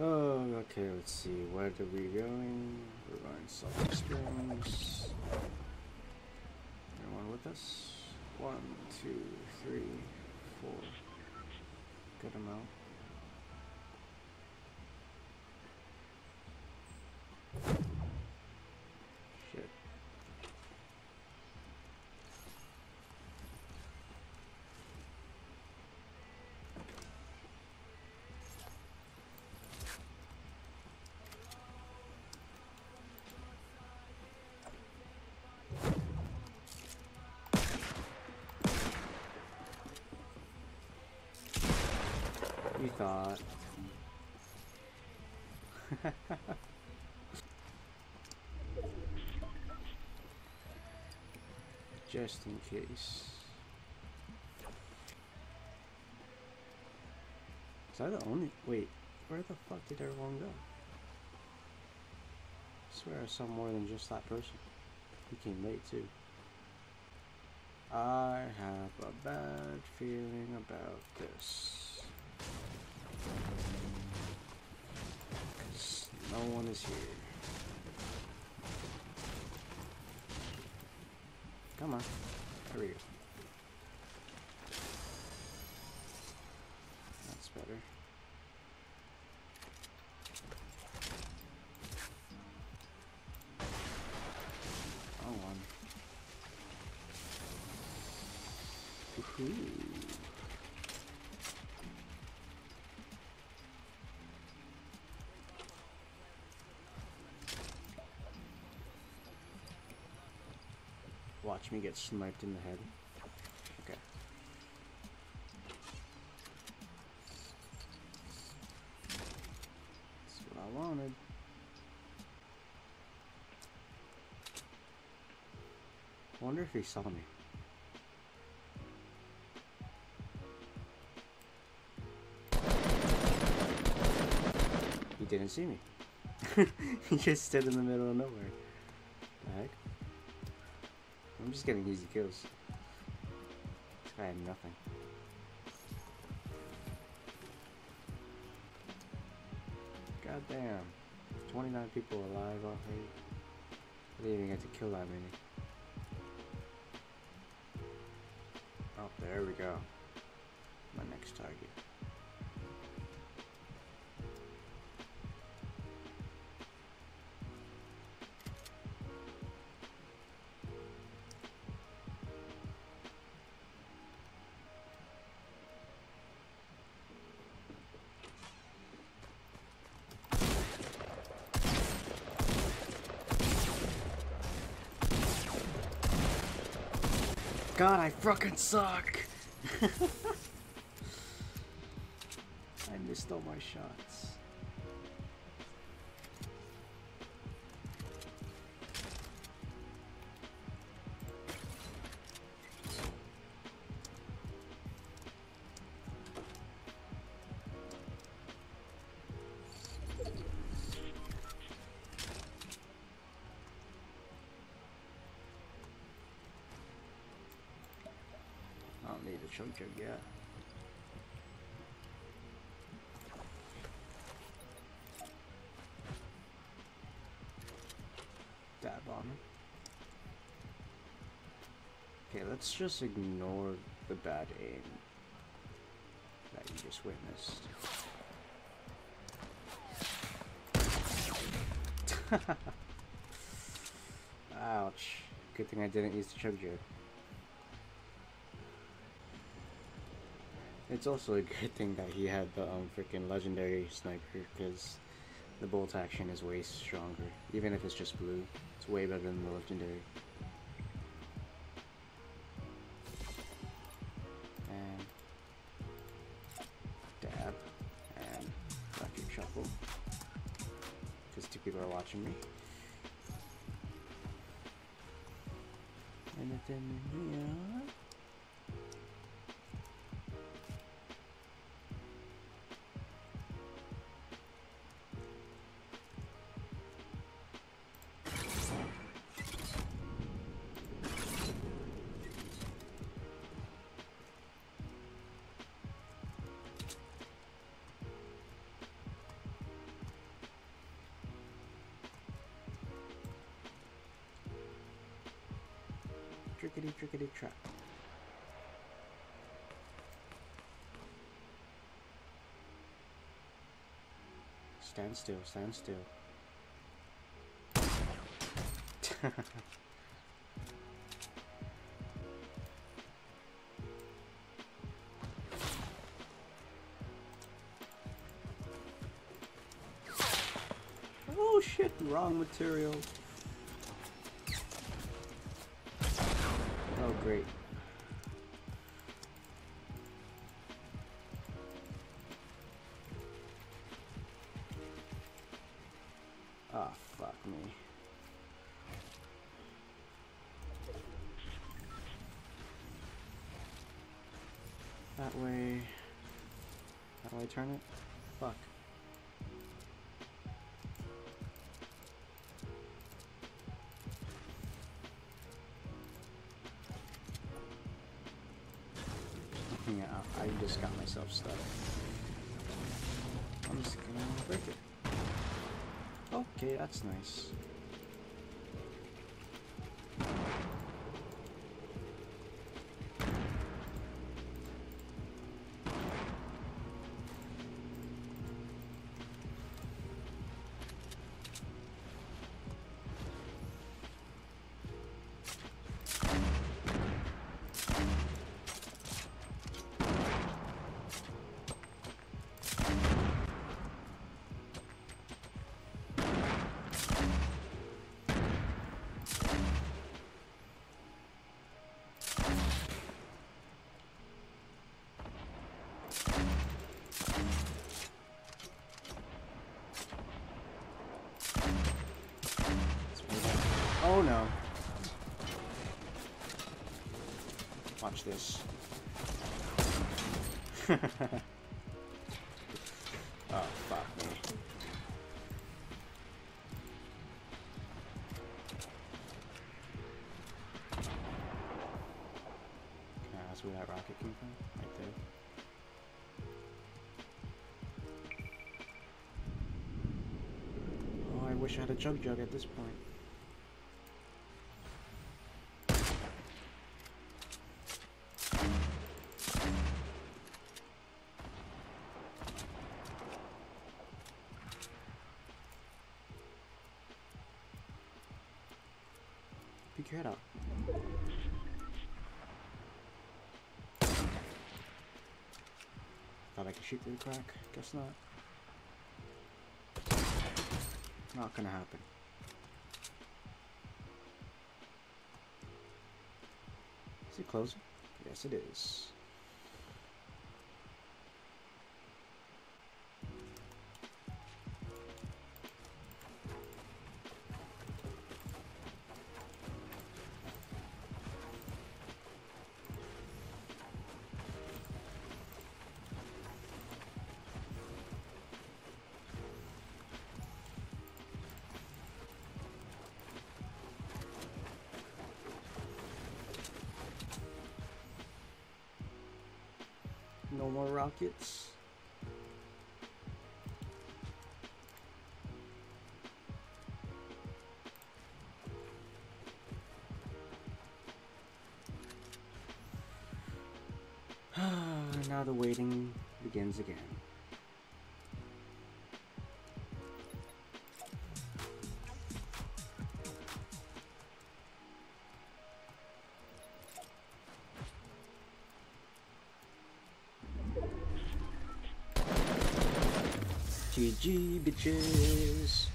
Oh, okay, let's see. Where are we going? We're going Salt Springs. Anyone with us? One, two, three, four. Good amount. You thought. Just in case. Is that the only. Wait, where the fuck did everyone go? I swear I saw more than just that person. He came late too. I have a bad feeling about this. No one is here. Come on. There we go. That's better. Oh, one. Woohoo. Watch me get sniped in the head. Okay. That's what I wanted. I wonder if he saw me. He didn't see me. he just stood in the middle of nowhere. The heck? I'm just getting easy kills. Guy had nothing. God damn. 29 people alive already. I didn't even get to kill that many. Oh, there we go. My next target. God, I fucking suck! I missed all my shots. Chunk jug yet. Dab on. Okay, let's just ignore the bad aim that you just witnessed. Ouch. Good thing I didn't use the chug jug. It's also a good thing that he had the um, freaking legendary sniper because the bolt action is way stronger. Even if it's just blue, it's way better than the legendary. And dab and shuffle because two people are watching me. Anything here? Trickety trickety trap. Stand still, stand still. oh shit, wrong material. Oh great. Ah, fuck me. That way. How do I turn it? Fuck. Just got myself stuck. I'm just gonna break it. Okay, that's nice. Oh no. Watch this. oh, fuck me. I ask where that rocket came from? Right there. Oh, I wish I had a chug jug at this point. Out. Thought I could shoot through the crack. Guess not. Not gonna happen. Is it closing? Yes, it is. No more rockets. now the waiting begins again. GG bitches.